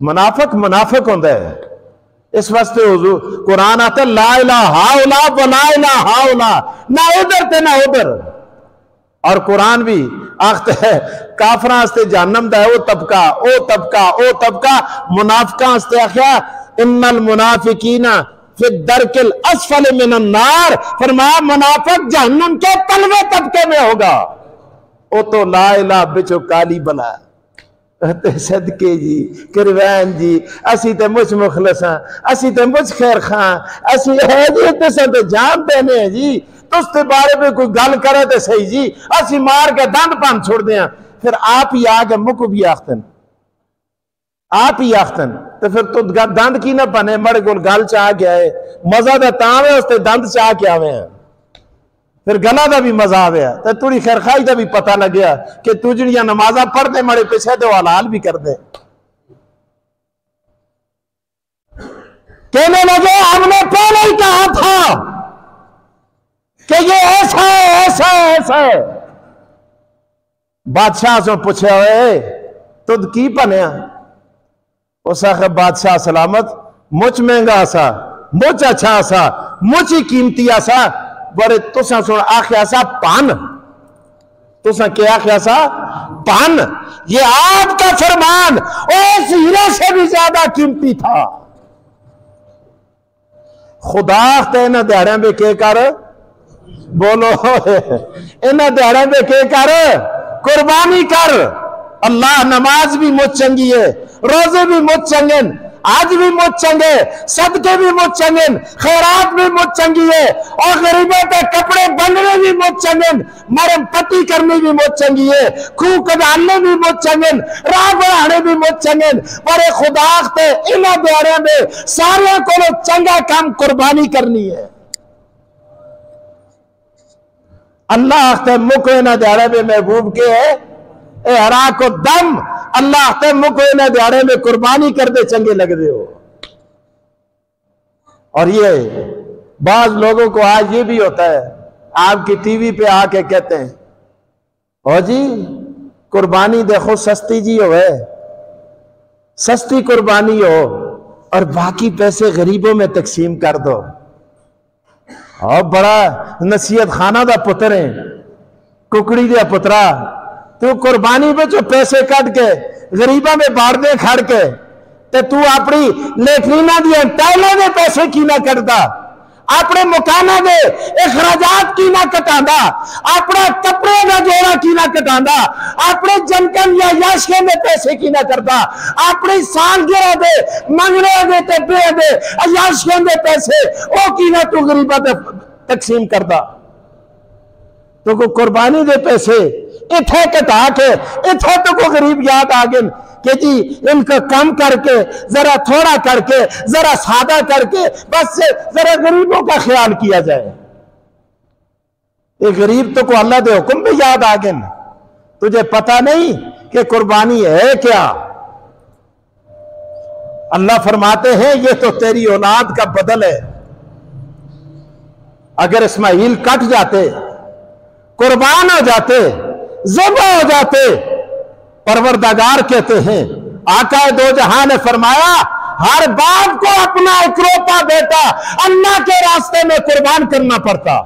मुनाफक मुनाफक होता है इस वास्ते कुरान आता, ला इला हाउला बला इला हाउला ना उधर ते ना उधर। और कुरान भी आखते है, काफरा जहनम दा वो तबका, ओ तबका ओ तबका। मुनाफका आख्या, इन्नल मुनाफिकीना फिर दरकिल असफल मिन नार। फरमाया, मुनाफक जहन्नम के तलवे तबके में होगा। ओ तो ला इला बिचो काली बला सदके जी करवैन जी असी तो मुझ मुखलस हाँ असी तो मुझ खैर खां असी है जी तुसा तो जानते ने जी तुस बारे में कोई गल करे तो सही जी असी मार के दंद पन छोड़ दें फिर आप ही आके मुक भी आखतन आप ही आखतन तो फिर तू दंद की ना बने मड़े को गल चाह के आए मज़ा तो तां उसते दंद चाह के आवे हैं फिर गला का भी मज़ा आया तो थोड़ी खैरखाई का भी पता लग्या कि तू जड़िया नमाजा पढ़ते मड़े पिछे तो हलाल भी कर दे कहने लगे, हमने पहले ही कहा था कि ये ऐसा है ऐसा है ऐसा है। बादशाह से पूछे हुए तुद की बनया उस बादशाह, सलामत, मुझ महँगा सा, मुझ अच्छा सा, मुझ ही कीमती सा बड़े तुसा सुन आख्या सा पान। तुसा क्या आख्या सा पान। ये आपका फरमान उस हीरे से भी ज़्यादा कीमती था। खुदा इन्होंने दिहाड़िया में के कर। बोलो इन्होंने दिहाड़िया में के कर। कुर्बानी कर। अल्लाह नमाज़ भी मुझ चंगी है, रोज़े भी मुझ चंगे आज भी मुझ चंगे सदके भी मुझ चंगे, खैरात भी मुझ चंगी है, और गरीबों के कपड़े बनने भी मुझ चंगे, मरम पति करनी भी मुझ चंगी है, खूह कदालने भी मुझ चंगे, राह बढ़ाने भी मुझ चंगे पर खुदा इन द्वारे में सारे को चंगा काम कुर्बानी करनी है। अल्लाह मुख इन दिहाड़े में महबूब के है हरा को दम अल्लाह ते मुख इन्हें दिहाड़े में कुर्बानी कर दे चंगे लग दे हो। और ये बाज लोगों को आज ये भी होता है, आपकी टीवी पे आके कहते हैं हो जी, कुर्बानी देखो, सस्ती जी हो सस्ती कुर्बानी हो और बाकी पैसे गरीबों में तकसीम कर दो। और बड़ा नसीहत खाना का पुत्र है, कुकड़ी का पुत्रा तू कुर्बानी जो पैसे कट के, गरीबा में बाढ़ दे खड़ के, ते अपनी लेटरीना दिया टाइलों के पैसे की ना कटता अपने मकाना दे अखराजात की ना कटांदा। अपना कपड़े का जोड़ा की ना कटांदा। अपने जनकन या याशके में पैसे की ना करता अपनी सालगिरह दे, मंगने दे याशके में पैसे वो की ना तू गरीबा तकसीम करता तो को कुर्बानी दे पैसे इथे कटा के इथे तो को गरीब याद आ गए। कि जी, इनका कम करके, जरा थोड़ा करके, जरा सादा करके, बस जरा गरीबों का ख्याल किया जाए। ये गरीब तो को अल्लाह के हुक्म भी याद आ गए। तुझे पता नहीं कि कुर्बानी है क्या? अल्लाह फरमाते हैं, ये तो तेरी औलाद का बदल है। अगर इस्माइल कट जाते, कुर्बान हो जाते जबा हो जाते, परवरदागार कहते हैं आका दो जहाँ ने फरमाया, हर बाप को अपना इकलौता बेटा अल्लाह के रास्ते में कुर्बान करना पड़ता।